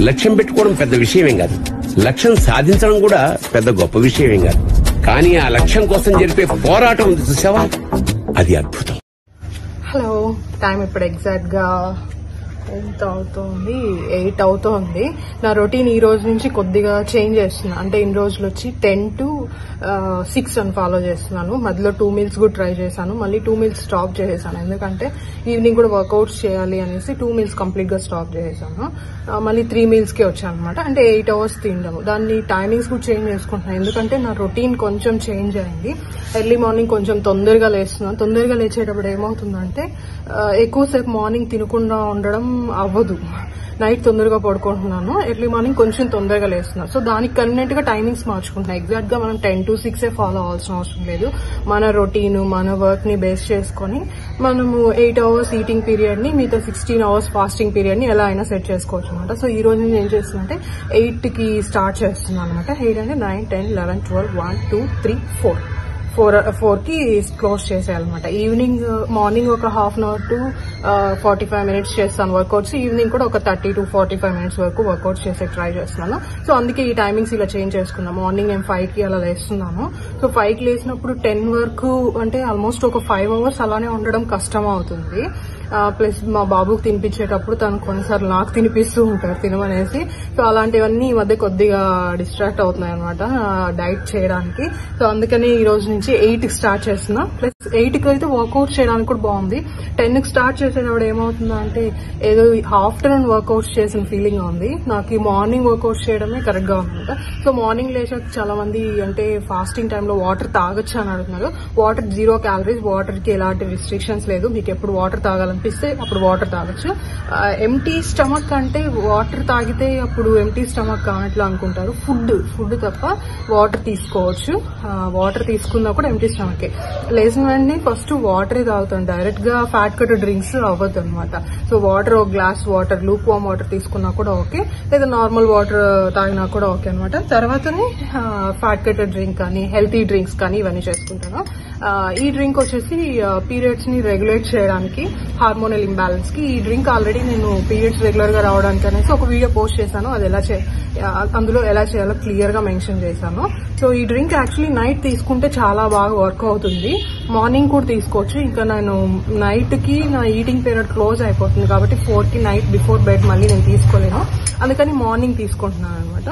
లక్ష్యం పెట్టుకోవడం పెద్ద విషయమేం కాదు. లక్ష్యం సాధించడం కూడా పెద్ద గొప్ప విషయమేం కాదు. కానీ ఆ లక్ష్యం కోసం జరిపే పోరాటం ఉంది చూసావా? అది అద్భుతం. హలో టైం ఇప్పుడు ఎగ్జాక్ట్గా ఎంత అవుతోంది? ఎయిట్ అవుతుంది. నా రొటీన్ ఈ రోజు నుంచి కొద్దిగా చేంజ్ చేస్తున్నా. అంటే ఇన్ని రోజులు వచ్చి టెన్ టు సిక్స్ అని ఫాలో చేస్తున్నాను. మధ్యలో టూ మీల్స్ కూడా ట్రై చేశాను. మళ్ళీ టూ మీల్స్ స్టాప్ చేసేసాను. ఎందుకంటే ఈవినింగ్ కూడా వర్కౌట్స్ చేయాలి అనేసి టూ మీల్స్ కంప్లీట్గా స్టాప్ చేసేసాను. మళ్ళీ త్రీ మీల్స్కే వచ్చాను అనమాట అంటే ఎయిట్ అవర్స్ తినడము. దాన్ని టైమింగ్స్ కూడా చేంజ్ చేసుకుంటున్నాను ఎందుకంటే నా రొటీన్ కొంచెం చేంజ్ అయింది. ఎర్లీ మార్నింగ్ కొంచెం తొందరగా లేస్తున్నాను. తొందరగా లేచేటప్పుడు ఏమవుతుందంటే ఎక్కువసేపు మార్నింగ్ తినకుండా ఉండడం అవ్వదు. నైట్ తొందరగా పడుకుంటున్నాను. ఎర్లీ మార్నింగ్ కొంచెం తొందరగా లేస్తున్నాను. సో దానికి కన్వీనియంట్గా టైమింగ్స్ మార్చుకుంటున్నాను ఎగ్జాక్ట్గా మనం టెన్ టు సిక్స్ ఏ ఫాలో అవ్వాల్సిన అవసరం లేదు. మన రొటీన్ మన వర్క్ని బేస్ చేసుకొని మనము ఎయిట్ అవర్స్ ఈటింగ్ పీరియడ్ని మిగతా సిక్స్టీన్ అవర్స్ ఫాస్టింగ్ పీరియడ్ని ఎలా అయినా సెట్ చేసుకోవచ్చు అనమాట సో ఈ రోజు నేను ఏం చేస్తున్నా ఎయిట్కి స్టార్ట్ చేస్తున్నాను అనమాట ఎయిట్ అంటే nine ten eleven twelve one two three four. Four four uh, కి క్లోజ్ చేసేయాలన్నమాట. ఈవినింగ్ మార్నింగ్ uh, ఒక half an hour to forty five minutes చేస్తాను వర్కౌట్స్ ఈవినింగ్ కూడా ఒక thirty to forty five minutes వరకు వర్కౌట్స్ చేసే try చేస్తున్నాను. So అందుకే ఈ టైమింగ్స్ ఇలా చేంజ్ చేసుకున్నాను మార్నింగ్ నేను ఫైవ్కి అలా లేస్తున్నాను. సో ఫైవ్కి లేసినప్పుడు టెన్ వరకు అంటే ఆల్మోస్ట్ ఒక ఫైవ్ అవర్స్ అలానే ఉండడం కష్టం అవుతుంది. ప్లస్ మా బాబుకి తినిపించేటప్పుడు తను కొన్నిసార్లు నాకు తినిపిస్తూ ఉంటారు తినమనేసి. సో అలాంటివన్నీ ఈ మధ్య కొద్దిగా డిస్ట్రాక్ట్ అవుతున్నాయి అనమాట డైట్ చేయడానికి. సో అందుకని ఈ రోజు నుంచి ఎయిట్కి స్టార్ట్ చేస్తున్నా. ప్లస్ ఎయిట్కి అయితే వర్కౌట్ చేయడానికి కూడా బాగుంది. టెన్కి స్టార్ట్ చేసేటప్పుడు ఏమవుతుందో అంటే ఏదో ఆఫ్టర్నూన్ వర్కౌట్స్ చేసిన ఫీలింగ్ ఉంది. నాకు ఈ మార్నింగ్ వర్కౌట్స్ చేయడమే కరెక్ట్గా ఉందంట. సో మార్నింగ్ లేచాక చాలా మంది అంటే ఫాస్టింగ్ టైంలో వాటర్ తాగొచ్చు అని అడుగుతున్నారు. వాటర్ జీరో క్యాలరీస్ వాటర్కి ఎలాంటి రిస్ట్రిక్షన్స్ లేదు. మీకు ఎప్పుడు వాటర్ తాగాలనిపిస్తే అప్పుడు వాటర్ తాగొచ్చు. ఎంటీ స్టమక్ అంటే వాటర్ తాగితే అప్పుడు ఎంటీ స్టమక్ కానట్లు అనుకుంటారు. ఫుడ్ ఫుడ్ తప్ప వాటర్ తీసుకోవచ్చు. వాటర్ తీసుకున్నా కూడా ఎంటీ స్టమక్ లేచిన వెంటనే ఫస్ట్ వాటర్ తాగుతాం. డైరెక్ట్గా ఫ్యాట్ కట్ డ్రింక్స్ అవ్వద్దు అనమాట సో వాటర్ ఒక glass water lukewarm water తీసుకున్నా కూడా ఓకే లేదా నార్మల్ వాటర్ తాగినా కూడా ఓకే అనమాట తర్వాతనే ఫ్యాట్ కట్ డ్రింక్ కానీ హెల్తీ డ్రింక్స్ కానీ ఇవన్నీ చేసుకుంటాను. ఈ డ్రింక్ వచ్చేసి పీరియడ్స్ని రెగ్యులేట్ చేయడానికి హార్మోనల్ ఇంబ్యాలెన్స్కి ఈ డ్రింక్ ఆల్రెడీ నేను పీరియడ్స్ రెగ్యులర్గా రావడానికి అనేసి ఒక వీడియో పోస్ట్ చేశాను. అది ఎలా చే అందులో ఎలా చేయాలో క్లియర్గా మెన్షన్ చేశాను. సో ఈ డ్రింక్ యాక్చువల్లీ నైట్ తీసుకుంటే చాలా బాగా వర్క్ అవుతుంది. మార్నింగ్ కూడా తీసుకోవచ్చు. ఇంకా నేను నైట్కి నా ఈటింగ్ పీరియడ్ క్లోజ్ అయిపోతుంది కాబట్టి ఫోర్కి నైట్ బిఫోర్ బెడ్ మళ్ళీ నేను తీసుకోలేను. అందుకని మార్నింగ్ తీసుకుంటున్నాను అనమాట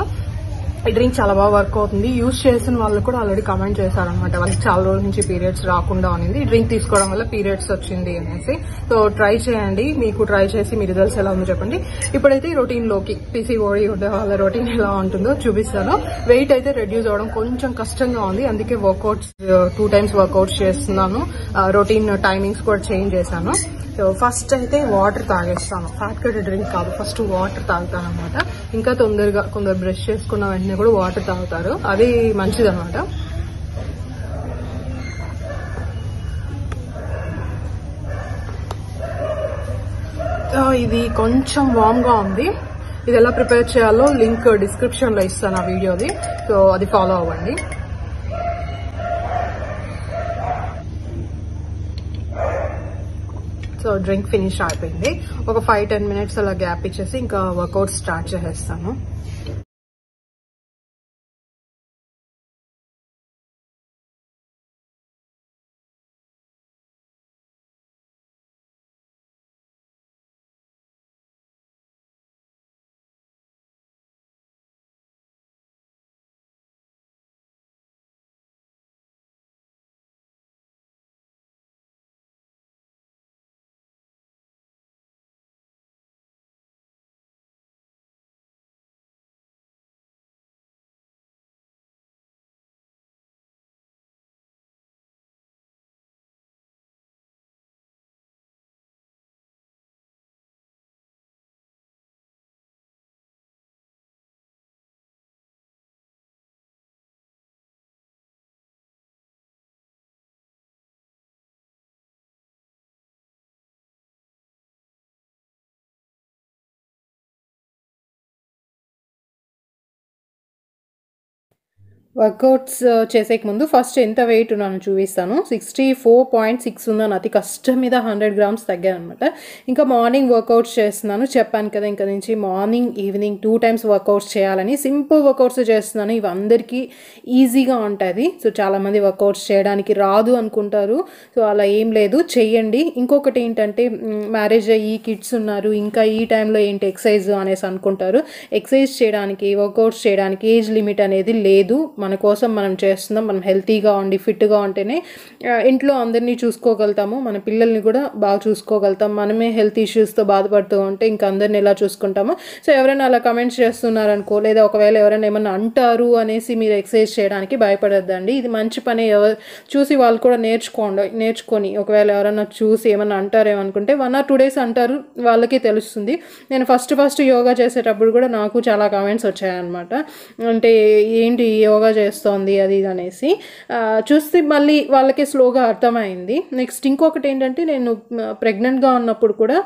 ఈ డ్రింక్ చాలా బాగా వర్క్ అవుతుంది. యూజ్ చేసిన వాళ్ళు కూడా ఆల్రెడీ కమెంట్ చేశారనమాట వాళ్ళకి చాలా రోజుల నుంచి పీరియడ్స్ రాకుండా ఉంది ఈ డ్రింక్ తీసుకోవడం వల్ల పీరియడ్స్ వచ్చింది అనేసి. సో ట్రై చేయండి. మీకు ట్రై చేసి మీ రిజల్ట్స్ ఎలా ఉందో చెప్పండి. ఇప్పుడైతే రొటీన్లోకి పీసీఓడి ఉండే వాళ్ళ రొటీన్ ఎలా ఉంటుందో చూపిస్తాను. వెయిట్ అయితే రెడ్యూస్ అవడం కొంచెం కష్టంగా ఉంది. అందుకే వర్కౌట్స్ టూ టైమ్స్ వర్కౌట్స్ చేస్తున్నాను. Uh, రొటీన్ టైమింగ్స్ కూడా చేంజ్ చేశాను. సో ఫస్ట్ అయితే వాటర్ తాగేస్తాను. ఫ్యాట్ కట్ డ్రింక్ కాదు. ఫస్ట్ వాటర్ తాగుతాను అనమాట ఇంకా తొందరగా కొందరు బ్రష్ చేసుకున్న వెంటనే కూడా వాటర్ తాగుతారు. అది మంచిది అనమాట ఇది కొంచెం వామ్గా ఉంది. ఇది ఎలా ప్రిపేర్ చేయాలో లింక్ డిస్క్రిప్షన్లో ఇస్తాను ఆ వీడియోది. సో అది ఫాలో అవ్వండి. సో డ్రింక్ ఫినిష్ అయిపోయింది. ఒక ఫైవ్ టెన్ మినిట్స్ అలా గ్యాప్ ఇచ్చేసి ఇంకా వర్కౌట్ స్టార్ట్ చేసేస్తాను. వర్కౌట్స్ చేసేకి ముందు ఫస్ట్ ఎంత వెయిట్ ఉన్నాను చూపిస్తాను. సిక్స్టీ ఫోర్ పాయింట్ సిక్స్ ఉన్నాను అతి కష్టం మీద హండ్రెడ్ గ్రామ్స్ తగ్గాను అనమాట ఇంకా మార్నింగ్ వర్కౌట్స్ చేస్తున్నాను. చెప్పాను కదా ఇంకా నుంచి morning evening two times workouts చేయాలని. సింపుల్ వర్కౌట్స్ చేస్తున్నాను. ఇవి అందరికీ ఈజీగా ఉంటుంది. సో చాలామంది వర్కౌట్స్ చేయడానికి రాదు అనుకుంటారు. సో అలా ఏం లేదు. చెయ్యండి. ఇంకొకటి ఏంటంటే మ్యారేజ్ అయ్యి కిడ్స్ ఉన్నారు. ఇంకా ఈ టైంలో ఏంటి ఎక్సర్సైజ్ అనేసి అనుకుంటారు. ఎక్సర్సైజ్ చేయడానికి వర్కౌట్స్ చేయడానికి ఏజ్ లిమిట్ అనేది లేదు. మన కోసం మనం చేస్తున్నాం మనం హెల్తీగా ఉండి ఫిట్గా ఉంటేనే ఇంట్లో అందరినీ చూసుకోగలుగుతాము మన పిల్లల్ని కూడా బాగా చూసుకోగలుగుతాం. మనమే హెల్త్ ఇష్యూస్తో బాధపడుతూ ఉంటే ఇంకా అందరిని ఎలా చూసుకుంటాము. సో ఎవరైనా అలా కమెంట్స్ చేస్తున్నారనుకో లేదా ఒకవేళ ఎవరైనా ఏమైనా అంటారు అనేసి మీరు ఎక్సర్సైజ్ చేయడానికి భయపడద్దండి. ఇది మంచి పని ఎవరు చూసి వాళ్ళు కూడా నేర్చుకోండి నేర్చుకొని. ఒకవేళ ఎవరైనా చూసి ఏమైనా అంటారేమో అనుకుంటే వన్ ఆర్ టూ డేస్ అంటారు వాళ్ళకి తెలుస్తుంది. నేను ఫస్ట్ ఫస్ట్ యోగా చేసేటప్పుడు కూడా నాకు చాలా కామెంట్స్ వచ్చాయన్నమాట. అంటే ఏంటి యోగా చేస్తోంది అది ఇది అనేసి చూస్తే మళ్ళీ వాళ్ళకి స్లోగా అర్థమైంది. నెక్స్ట్ ఇంకొకటి ఏంటంటే నేను ప్రెగ్నెంట్గా ఉన్నప్పుడు కూడా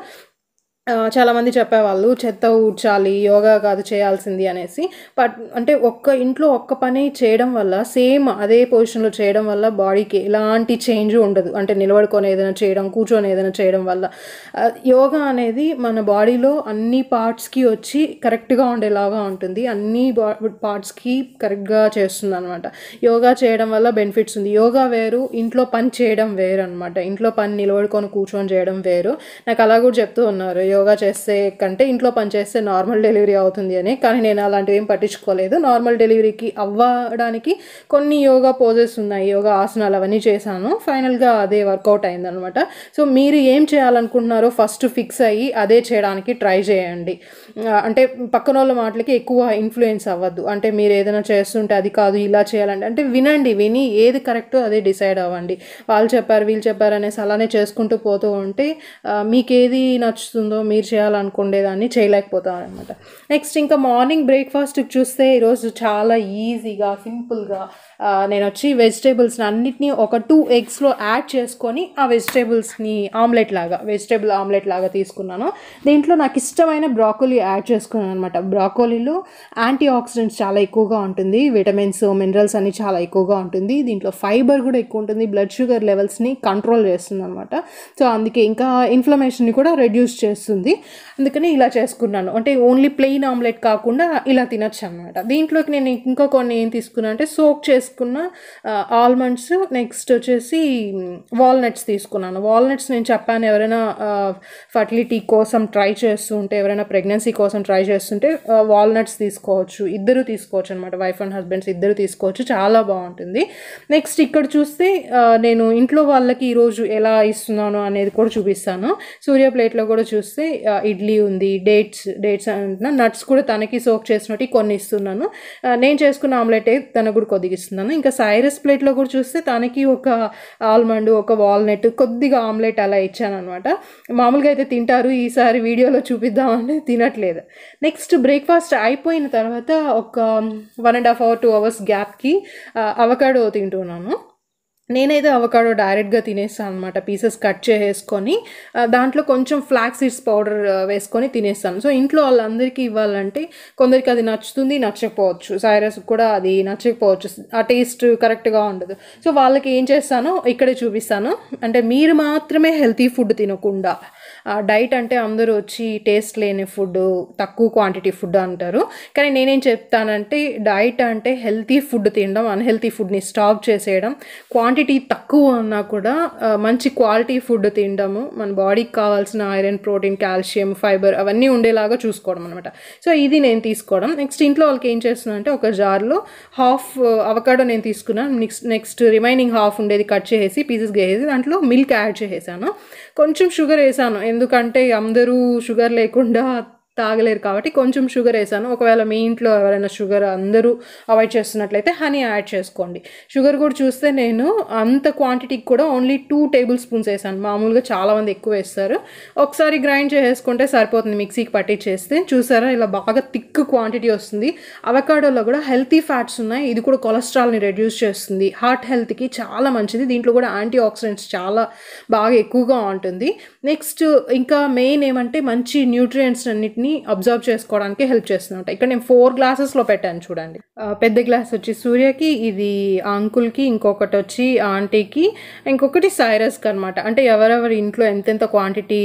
చాలామంది చెప్పేవాళ్ళు చెత్త ఊడ్చాలి యోగా కాదు చేయాల్సింది అనేసి. బట్ అంటే ఒక్క ఇంట్లో ఒక్క పని చేయడం వల్ల సేమ్ అదే పొజిషన్లో చేయడం వల్ల బాడీకి ఎలాంటి చేంజ్ ఉండదు. అంటే నిలబడుకొని ఏదైనా చేయడం కూర్చొని ఏదైనా చేయడం వల్ల. యోగా అనేది మన బాడీలో అన్ని పార్ట్స్కి వచ్చి కరెక్ట్గా ఉండేలాగా ఉంటుంది. అన్ని పార్ట్స్కి కరెక్ట్గా చేస్తుంది అనమాట యోగా చేయడం వల్ల బెనిఫిట్స్ ఉంది. యోగా వేరు ఇంట్లో పని చేయడం వేరు అనమాట ఇంట్లో పని నిలబడుకొని కూర్చొని చేయడం వేరు. నాకు అలా కూడా చెప్తూ ఉన్నారు. యోగా చేస్తే కంటే ఇంట్లో పని చేస్తే నార్మల్ డెలివరీ అవుతుంది అని. కానీ నేను అలాంటివి ఏం పట్టించుకోలేదు. నార్మల్ డెలివరీకి అవ్వడానికి కొన్ని యోగా పోజెస్ ఉన్నాయి. యోగా ఆసనాలు అవన్నీ చేశాను. ఫైనల్గా అదే వర్కౌట్ అయిందనమాట సో మీరు ఏం చేయాలనుకుంటున్నారో ఫస్ట్ ఫిక్స్ అయ్యి అదే చేయడానికి ట్రై చేయండి. అంటే పక్కన వాళ్ళ మాటలకి ఎక్కువ ఇన్ఫ్లుయెన్స్ అవ్వద్దు. అంటే మీరు ఏదైనా చేస్తుంటే అది కాదు ఇలా చేయాలంటే. అంటే వినండి విని ఏది కరెక్టో అదే డిసైడ్ అవ్వండి. వాళ్ళు చెప్పారు వీళ్ళు చెప్పారు అనేసి అలానే చేసుకుంటూ పోతూ ఉంటే మీకేది మీకు ఏది నచ్చుతుందో మీరు చేయాలనుకునేదాన్ని చేయలేకపోతారనమాట నెక్స్ట్ ఇంకా మార్నింగ్ బ్రేక్ఫాస్ట్కి చూస్తే ఈరోజు చాలా ఈజీగా సింపుల్గా నేను వచ్చి వెజిటేబుల్స్ని అన్నిటినీ ఒక టూ ఎగ్స్లో యాడ్ చేసుకొని ఆ వెజిటేబుల్స్ని ఆమ్లెట్ లాగా వెజిటేబుల్ ఆమ్లెట్ లాగా తీసుకున్నాను. దీంట్లో నాకు ఇష్టమైన బ్రాకోలీ యాడ్ చేసుకున్నాను అనమాట బ్రాకోలీలో యాంటీ ఆక్సిడెంట్స్ చాలా ఎక్కువగా ఉంటుంది విటమిన్స్ మినరల్స్ అన్ని చాలా ఎక్కువగా ఉంటుంది. దీంట్లో ఫైబర్ కూడా ఎక్కువ ఉంటుంది బ్లడ్ షుగర్ లెవెల్స్ని కంట్రోల్ చేస్తుంది అనమాట సో అందుకే ఇంకా ఇన్ఫ్లమేషన్ని కూడా రెడ్యూస్ చేస్తుంది అందుకని ఇలా చేసుకున్నాను. అంటే ఓన్లీ ప్లెయిన్ ఆమ్లెట్ కాకుండా ఇలా తినొచ్చు అనమాట దీంట్లోకి నేను ఇంకా కొన్ని ఏం తీసుకున్నా అంటే సోక్ చేసుకున్న ఆల్మండ్స్ నెక్స్ట్ వచ్చేసి వాల్నట్స్ తీసుకున్నాను. వాల్నట్స్ నేను చెప్పాను ఎవరైనా ఫర్టిలిటీ కోసం ట్రై చేస్తుంటే ఎవరైనా ప్రెగ్నెన్సీ కోసం ట్రై చేస్తుంటే వాల్నట్స్ తీసుకోవచ్చు. ఇద్దరు తీసుకోవచ్చు అనమాట వైఫ్ అండ్ హస్బెండ్స్ ఇద్దరు తీసుకోవచ్చు. చాలా బాగుంటుంది. నెక్స్ట్ ఇక్కడ చూస్తే నేను ఇంట్లో వాళ్ళకి ఈరోజు ఎలా ఇస్తున్నాను అనేది కూడా చూపిస్తాను. సూర్య ప్లేట్లో కూడా చూస్తే ఆ, ఇడ్లీ ఉంది డేట్స్ డేట్స్ అంటున్నా నట్స్ కూడా తనకి సోక్ చేసినట్టు కొన్ని ఇస్తున్నాను. నేను చేసుకున్న ఆమ్లెట్ తనకు కూడా కొద్దిగా ఇస్తున్నాను ఇంకా సైరస్ ప్లేట్లో కూడా చూస్తే తనకి ఒక ఆల్మండ్ ఒక వాల్నట్ కొద్దిగా ఆమ్లెట్ అలా ఇచ్చాను అనమాట మామూలుగా అయితే తింటారు ఈసారి వీడియోలో చూపిద్దామని తినట్లేదు. నెక్స్ట్ బ్రేక్ఫాస్ట్ అయిపోయిన తర్వాత ఒక one and half hour two hours గ్యాప్కి avocado తింటున్నాను. నేనైతే అవకాడో డైరెక్ట్గా తినేస్తాను అనమాట పీసెస్ కట్ చేసేసుకొని దాంట్లో కొంచెం ఫ్లాక్ సీడ్స్ పౌడర్ వేసుకొని తినేస్తాను. సో ఇంట్లో వాళ్ళందరికీ ఇవ్వాలంటే కొందరికి అది నచ్చుతుంది నచ్చకపోవచ్చు. సైరస్ కూడా అది నచ్చకపోవచ్చు. ఆ టేస్ట్ కరెక్ట్గా ఉండదు. సో వాళ్ళకి ఏం చేస్తానో ఇక్కడే చూపిస్తాను. అంటే మీరు మాత్రమే హెల్తీ ఫుడ్ తినకుండా డైట్ అంటే అందరూ వచ్చి టేస్ట్ లేని ఫుడ్ తక్కువ క్వాంటిటీ ఫుడ్ అంటారు. కానీ నేనేం చెప్తానంటే డైట్ అంటే హెల్తీ ఫుడ్ తినడం అన్హెల్తీ ఫుడ్ని స్టాప్ చేసేయడం. క్వాంటిటీ తక్కువ ఉన్నా కూడా మంచి క్వాలిటీ ఫుడ్ తినడము మన బాడీకి కావాల్సిన ఐరన్ ప్రోటీన్ కాల్షియం ఫైబర్ అవన్నీ ఉండేలాగా చూసుకోవడం అనమాట సో ఇది నేను తీసుకోవడం. నెక్స్ట్ ఇంట్లో వాళ్ళకి ఏం చేస్తున్నాను అంటే ఒక జార్లో హాఫ్ అవకాడో నేను తీసుకున్నాను నెక్స్ట్ నెక్స్ట్ రిమైనింగ్ హాఫ్ ఉండేది కట్ చేసేసి పీసెస్ వేసేసి దాంట్లో మిల్క్ యాడ్ చేసేసాను. కొంచెం షుగర్ వేసాను. ఎందుకంటే అందరూ షుగర్ లేకుండా తాగలేరు కాబట్టి కొంచెం షుగర్ వేసాను. ఒకవేళ మీ ఇంట్లో ఎవరైనా షుగర్ అందరూ అవాయిడ్ చేస్తున్నట్లయితే హనీ యాడ్ చేసుకోండి. షుగర్ కూడా చూస్తే నేను అంత క్వాంటిటీకి కూడా ఓన్లీ టూ టేబుల్ స్పూన్స్ వేసాను. మామూలుగా చాలామంది ఎక్కువ వేస్తారు. ఒకసారి గ్రైండ్ చేసుకుంటే సరిపోతుంది మిక్సీకి పట్టించేస్తే చూసారా? ఇలా బాగా థిక్ క్వాంటిటీ వస్తుంది. అవకాడోలో కూడా హెల్తీ ఫ్యాట్స్ ఉన్నాయి. ఇది కూడా కొలెస్ట్రాల్ని రెడ్యూస్ చేస్తుంది. హార్ట్ హెల్త్కి చాలా మంచిది. దీంట్లో కూడా యాంటీ ఆక్సిడెంట్స్ చాలా బాగా ఎక్కువగా ఉంటుంది. నెక్స్ట్ ఇంకా మెయిన్ ఏమంటే మంచి న్యూట్రియంట్స్ అన్నిటిని ని అబ్జర్వ్ చేసుకోవడానికి హెల్ప్ చేస్తుంది ఇక్కడ నేను ఫోర్ గ్లాసెస్లో పెట్టాను చూడండి. పెద్ద గ్లాస్ వచ్చి సూర్యకి ఇది అంకుల్కి ఇంకొకటి వచ్చి ఆంటీకి ఇంకొకటి సైరస్కి అనమాట అంటే ఎవరెవరి ఇంట్లో ఎంతెంత క్వాంటిటీ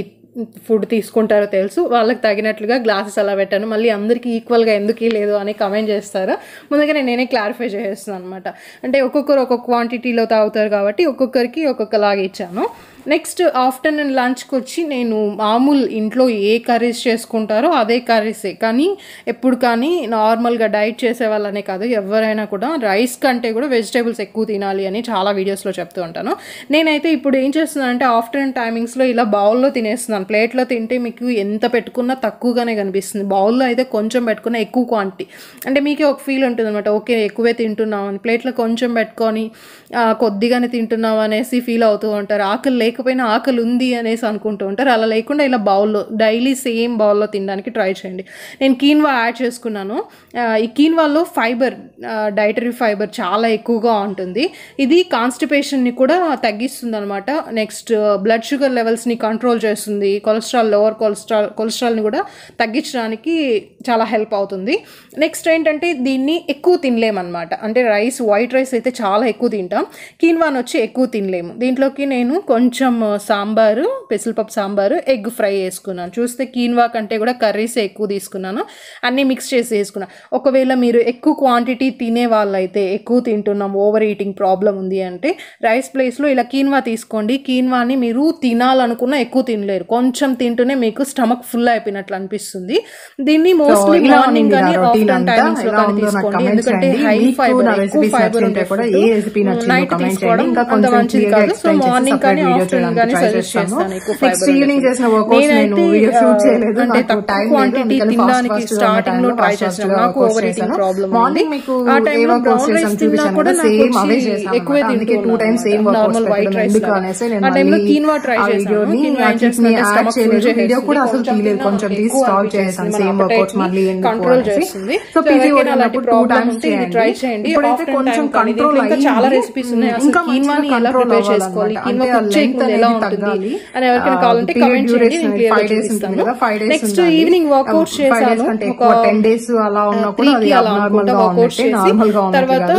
ఫుడ్ తీసుకుంటారో తెలుసు. వాళ్ళకి తగినట్లుగా గ్లాసెస్ అలా పెట్టాను. మళ్ళీ అందరికీ ఈక్వల్గా ఎందుకు లేదు అని కమెంట్ చేస్తారు? ముందుగానే నేనే క్లారిఫై చేస్తున్నాను అనమాట అంటే ఒక్కొక్కరు ఒక్కొక్క క్వాంటిటీలో తాగుతారు కాబట్టి ఒక్కొక్కరికి ఒక్కొక్కలాగా ఇచ్చాను. నెక్స్ట్ ఆఫ్టర్నూన్ లంచ్కి వచ్చి నేను మామూలు ఇంట్లో ఏ కర్రీస్ చేసుకుంటారో అదే కర్రీసే కానీ ఎప్పుడు కానీ నార్మల్గా డైట్ చేసే వాళ్ళనే కాదు ఎవరైనా కూడా రైస్ కంటే కూడా వెజిటేబుల్స్ ఎక్కువ తినాలి అని చాలా వీడియోస్లో చెప్తూ ఉంటాను. నేనైతే ఇప్పుడు ఏం చేస్తున్నాను అంటే ఆఫ్టర్నూన్ టైమింగ్స్లో ఇలా బౌల్లో తినేస్తున్నాను. ప్లేట్లో తింటే మీకు ఎంత పెట్టుకున్నా తక్కువగానే కనిపిస్తుంది. బౌల్లో అయితే కొంచెం పెట్టుకున్న ఎక్కువ క్వాంటిటీ అంటే మీకే ఒక ఫీల్ ఉంటుంది అనమాట ఓకే ఎక్కువే తింటున్నాం అని. ప్లేట్లో కొంచెం పెట్టుకొని కొద్దిగానే తింటున్నాం అనేసి ఫీల్ అవుతూ ఉంటారు. ఆకలి లేక లేకపోయినా ఆకలి ఉంది అనేసి అనుకుంటూ ఉంటారు. అలా లేకుండా ఇలా బౌల్లో డైలీ సేమ్ బౌల్లో తినడానికి ట్రై చేయండి. నేను కీన్వా యాడ్ చేసుకున్నాను. ఈ కీన్వాలో ఫైబర్ డైటరీ ఫైబర్ చాలా ఎక్కువగా ఉంటుంది. ఇది కాన్స్టిపేషన్ని కూడా తగ్గిస్తుంది అనమాట నెక్స్ట్ బ్లడ్ షుగర్ లెవెల్స్ని కంట్రోల్ చేస్తుంది. కొలెస్ట్రాల్ లోవర్ కొలెస్ట్రాల్ కొలెస్ట్రాల్ని కూడా తగ్గించడానికి చాలా హెల్ప్ అవుతుంది. నెక్స్ట్ ఏంటంటే దీన్ని ఎక్కువ తినలేమన్నమాట. అంటే రైస్ వైట్ రైస్ అయితే చాలా ఎక్కువ తింటాం. కీన్వాన్ వచ్చి ఎక్కువ తినలేము. దీంట్లోకి నేను కొంచెం సాంబారు పెసరపప్పు సాంబారు ఎగ్ ఫ్రై వేసుకున్నాను. చూస్తే కీన్వా కంటే కూడా కర్రీస్ ఎక్కువ తీసుకున్నాను. అన్నీ మిక్స్ చేసి వేసుకున్నాను ఒకవేళ మీరు ఎక్కువ క్వాంటిటీ తినే వాళ్ళైతే ఎక్కువ తింటున్నాం ఓవర్ ఈటింగ్ ప్రాబ్లం ఉంది అంటే రైస్ ప్లేస్లో ఇలా కీన్వా తీసుకోండి. కీన్వాని మీరు తినాలనుకున్నా ఎక్కువ తినలేరు. కొంచెం తింటూనే మీకు స్టమక్ ఫుల్ అయిపోయినట్లు అనిపిస్తుంది. దీన్ని మోస్ట్లీ మార్నింగ్ కానీ ఆఫ్టర్నూన్. టైమింగ్స్లో కానీ తీసుకోండి. ఎందుకంటే. హై ఫైబర్ ఎక్కువ ఫైబర్ నచ్చుంటే ఉంటే కూడా ఏ recipe నచ్చిందో నైట్ తీసుకోవడం అంత కొంచెం మంచిది కాదు. సో మార్నింగ్ కానీ ఆఫ్టర్నూన్ చేయడానికి చేస్తాను. ఫైబర్ evening చేసిన workouts నేను చేయలేదు. నాకు time లేదు. క్వాంటిటీ అందుకని గా స్టార్టింగ్లో ట్రై గా నాకు ఓవర్ ఈటింగ్ చేశాను. ప్రాబ్లం మీకు ఏ చేశాను చూపించాను కూడా same అవే చేశాను ఎక్కువే. అందుకే తింటున్నాను workouts నార్మల్ వైట్ పెట్టడం ఎందుకు అనేసి నేను మళ్ళీ కీన్వా ట్రై చేశాను వీడియోని కీన్వా ఆ ఏం clip ని చేస్తుందంటే add స్టమక్ ఫుల్ చేయలేదు. వీడియో కూడా అసలు కొంచెం తీయలేదు. తిన్నా కొంచెం తీసి అనిపించేస్తుంది. చేశాను. workouts ని మళ్ళీ ఎందుకు కంట్రోల్ అనేసి. సో చేయండి. ఇప్పుడైతే కొంచెం టైం చాలా అయ్యింది. రెసిపీస్ ఉన్నాయి ఇంకా మంచిగా ప్రిపేర్ అవ్వాలన్నమాట. చేసుకోవాలి అంటే ఎలా ఉంటుంది. అని ఎవరికైనా కావాలంటే కమెంట్ చేయండి నేను క్లియర్గా చూపిస్తాను నెక్స్ట్. ఈవినింగ్ వర్కౌట్ చేశాను ఒక 10 days అలా ఉన్నా కూడా అది త్రీకి అలా abnormal అనుకుంటా గా వర్కౌట్ ఉన్నట్టే, చేసి తర్వాత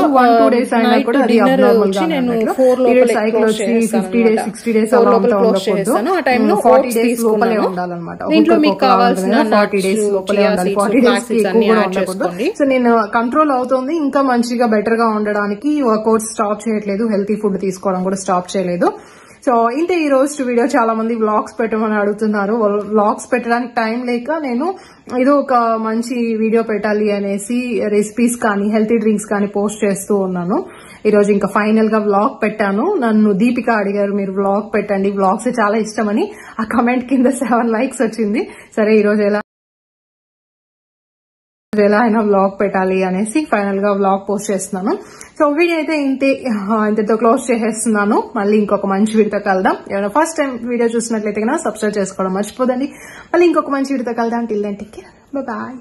నైట్ డిన్నర్ abnormal వచ్చి నేను. ఫోర్ లోపల cycle క్లోజ్ వచ్చి చేస్తాను 50 days, 60 days ఫోర్ అలా లోపల ఉంటా క్లోజ్. చేస్తాను ఆ టైంలో 40 ఓట్స్ days లోపలే తీసుకున్నాను ఉండాలన్నమాట. దీంట్లో మీకు కావాల్సిన ఉంటుంది కదా, 40 days nuts, లోపలే chia ఉండాలి. seeds, 40 flax days కి seeds ఎక్కువ అన్ని కూడా యాడ్ ఉండకూడదు. చేసుకోండి సో నేను కంట్రోల్ అవుతుంది ఇంకా మంచిగా బెటర్గా ఉండడానికి వర్కౌట్ స్టాప్ చేయట్లేదు హెల్తీ ఫుడ్ తీసుకోవడం కూడా స్టాప్ చేయలేదు సో ఇంతే ఈ రోజు వీడియో చాలా మంది వ్లాగ్స్ పెట్టమని అడుగుతున్నారు. వ్లాగ్స్ పెట్టడానికి టైం లేక నేను ఏదో ఒక మంచి వీడియో పెట్టాలి అనేసి రెసిపీస్ కానీ హెల్తీ డ్రింక్స్ కానీ పోస్ట్ చేస్తూ ఉన్నాను. ఈ రోజు ఇంకా ఫైనల్గా వ్లాగ్ పెట్టాను. నన్ను దీపిక అడిగారు మీరు వ్లాగ్ పెట్టండి. వ్లాగ్స్ చాలా ఇష్టమని. ఆ కమెంట్ కింద సెవెన్ లైక్స్ వచ్చింది. సరే ఈ రోజు ఎలా ఎలా అయినా వ్లాగ్ పెట్టాలి అనేసి ఫైనల్గా వ్లాగ్ పోస్ట్ చేస్తున్నాను. సో వీడియో అయితే ఇంతే ఇంతతో క్లోజ్ చేసేస్తున్నాను. మళ్ళీ ఇంకొక మంచి వీడితో కలదాం ఏమైనా ఫస్ట్ టైం వీడియో చూసినట్లయితే కనుక సబ్స్క్రైబ్ చేసుకోవడం మర్చిపోదండి. మళ్ళీ ఇంకొక మంచి వీడితో కలదాం till then take care bye